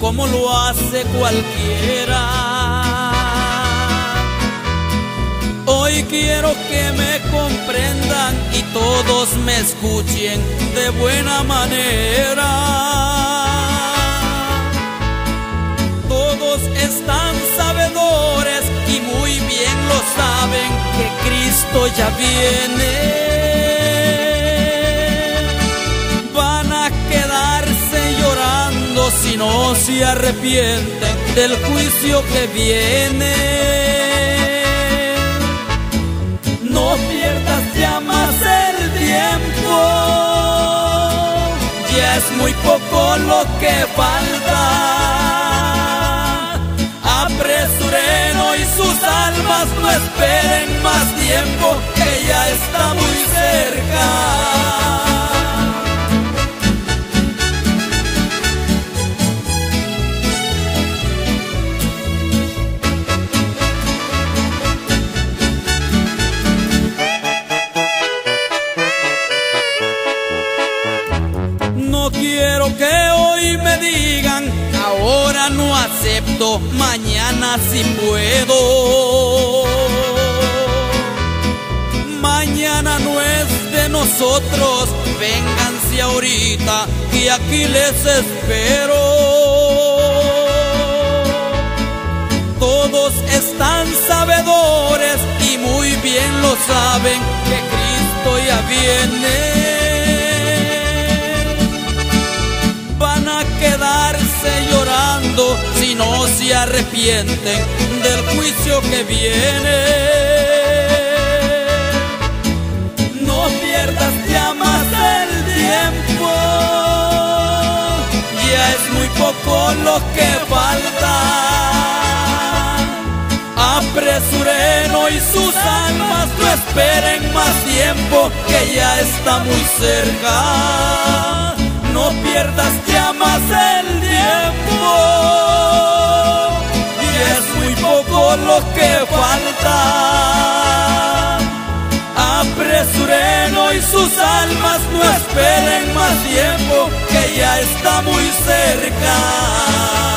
como lo hace cualquiera. Hoy quiero que me comprendan y todos me escuchen de buena manera. Todos están sabedores y muy bien lo saben que Cristo ya viene. No se arrepienten del juicio que viene. No pierdas ya más el tiempo, ya es muy poco lo que falta. Apresureno y sus almas no esperen más tiempo, que ya está muy cerca. Que hoy me digan, ahora no acepto, mañana sí puedo. Mañana no es de nosotros, vénganse ahorita y aquí les espero. Todos están sabedores y muy bien lo saben que Cristo ya viene. No se arrepienten del juicio que viene. No pierdas ya más el tiempo, ya es muy poco lo que falta. Apresureno y sus almas no esperen más tiempo, que ya está muy cerca. No pierdas lo que falta. Apresureno y sus almas no esperen más tiempo que ya está muy cerca.